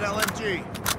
that LMG.